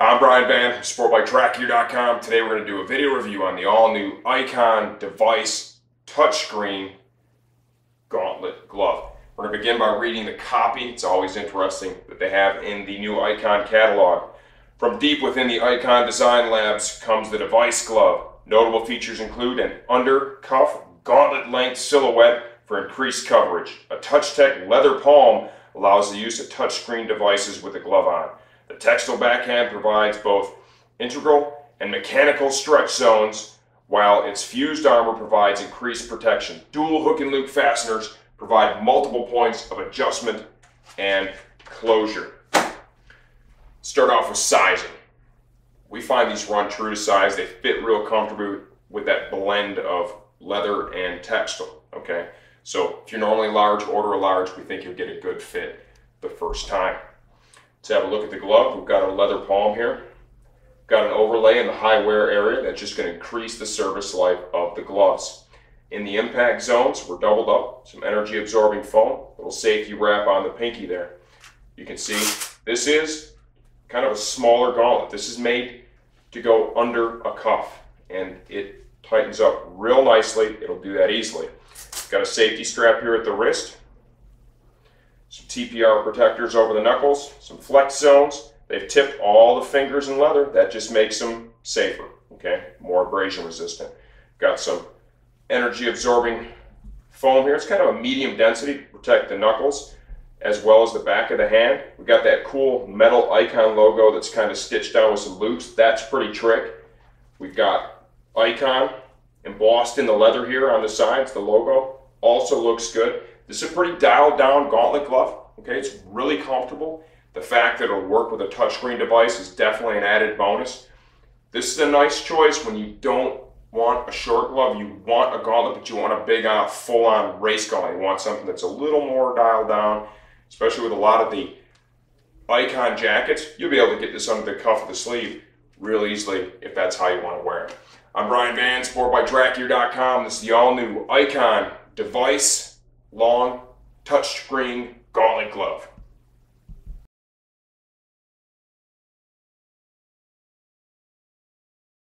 I'm Brian Van from SportBikeTrackGear.com. Today we're going to do a video review on the all-new Icon Device touchscreen gauntlet glove. We're going to begin by reading the copy. It's always interesting that they have in the new Icon catalog. From deep within the Icon Design Labs comes the device glove. Notable features include an under cuff gauntlet length silhouette for increased coverage. A TouchTech leather palm allows the use of touchscreen devices with the glove on. The textile backhand provides both integral and mechanical stretch zones, while its fused armor provides increased protection. Dual hook and loop fasteners provide multiple points of adjustment and closure. Start off with sizing. We find these run true to size. They fit real comfortably with that blend of leather and textile, okay? So if you're normally large, order a large. We think you'll get a good fit the first time. Let's have a look at the glove. We've got a leather palm here. Got an overlay in the high wear area that's just going to increase the service life of the gloves. In the impact zones, we're doubled up, some energy absorbing foam, little safety wrap on the pinky there. You can see this is kind of a smaller gauntlet. This is made to go under a cuff and it tightens up real nicely. It'll do that easily. Got a safety strap here at the wrist. Some TPR protectors over the knuckles. Some flex zones. They've tipped all the fingers in leather. That just makes them safer, okay? More abrasion resistant. Got some energy absorbing foam here. It's kind of a medium density to protect the knuckles as well as the back of the hand. We got that cool metal icon logo that's kind of stitched down with some loops. That's pretty trick. We've got icon embossed in the leather here on the sides, the logo. Also looks good. This is a pretty dialed down gauntlet glove. Okay, it's really comfortable. The fact that it'll work with a touchscreen device is definitely an added bonus. This is a nice choice when you don't want a short glove, you want a gauntlet, but you want a big uh, on, full on race gauntlet. You want something that's a little more dialed down, especially with a lot of the icon jackets. You'll be able to get this under the cuff of the sleeve real easily if that's how you want to wear it. I'm Brian Van, sportbiketrackgear.com. This is the all new Icon device long touchscreen gauntlet glove.